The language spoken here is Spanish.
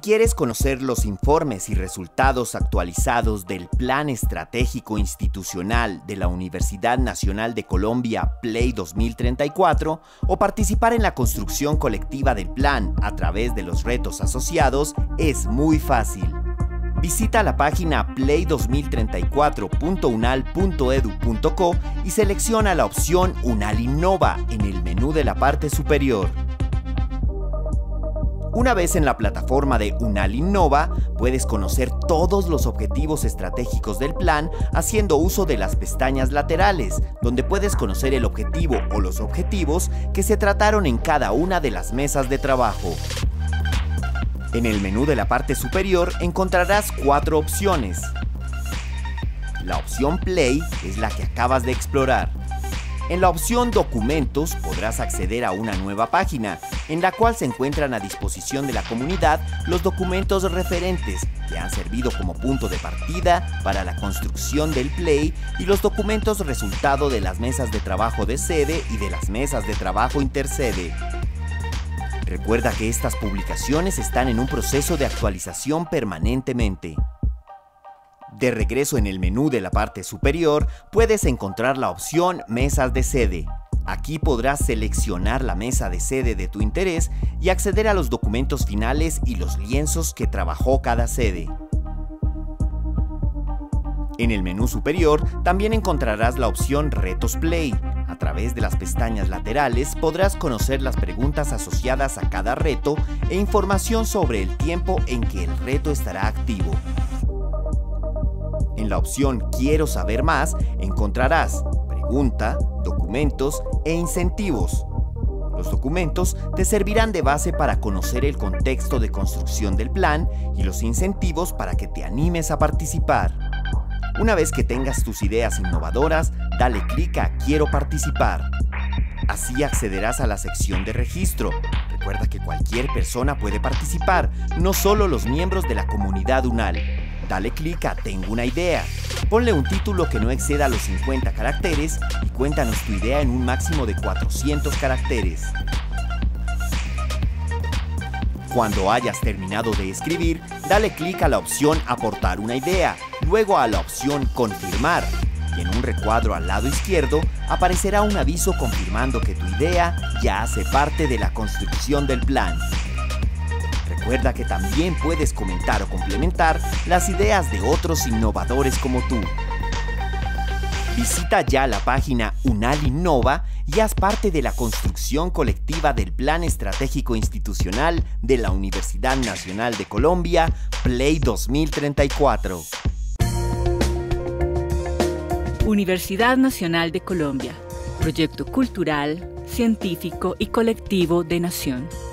quieres conocer los informes y resultados actualizados del Plan Estratégico Institucional de la Universidad Nacional de Colombia Play 2034 o participar en la construcción colectiva del plan a través de los retos asociados, es muy fácil. Visita la página play2034.unal.edu.co y selecciona la opción Unal Innova en el menú de la parte superior. Una vez en la plataforma de Unal Innova, puedes conocer todos los objetivos estratégicos del plan haciendo uso de las pestañas laterales, donde puedes conocer el objetivo o los objetivos que se trataron en cada una de las mesas de trabajo. En el menú de la parte superior encontrarás cuatro opciones. La opción Play es la que acabas de explorar. En la opción Documentos podrás acceder a una nueva página, en la cual se encuentran a disposición de la comunidad los documentos referentes que han servido como punto de partida para la construcción del Play y los documentos resultado de las mesas de trabajo de sede y de las mesas de trabajo intersede. Recuerda que estas publicaciones están en un proceso de actualización permanentemente. De regreso en el menú de la parte superior, puedes encontrar la opción Mesas de sede. Aquí podrás seleccionar la mesa de sede de tu interés y acceder a los documentos finales y los lienzos que trabajó cada sede. En el menú superior también encontrarás la opción Retos Play. A través de las pestañas laterales podrás conocer las preguntas asociadas a cada reto e información sobre el tiempo en que el reto estará activo. En la opción Quiero saber más encontrarás pregunta, documentos e incentivos. Los documentos te servirán de base para conocer el contexto de construcción del plan y los incentivos para que te animes a participar. Una vez que tengas tus ideas innovadoras, dale clic a Quiero participar. Así accederás a la sección de registro. Recuerda que cualquier persona puede participar, no solo los miembros de la comunidad UNAL. Dale clic a Tengo una idea. Ponle un título que no exceda los 50 caracteres y cuéntanos tu idea en un máximo de 400 caracteres. Cuando hayas terminado de escribir, dale clic a la opción Aportar una idea, luego a la opción Confirmar. Y en un recuadro al lado izquierdo aparecerá un aviso confirmando que tu idea ya hace parte de la construcción del plan. Recuerda que también puedes comentar o complementar las ideas de otros innovadores como tú. Visita ya la página Unal Innova y haz parte de la construcción colectiva del Plan Estratégico Institucional de la Universidad Nacional de Colombia, Play 2034. Universidad Nacional de Colombia, proyecto cultural, científico y colectivo de nación.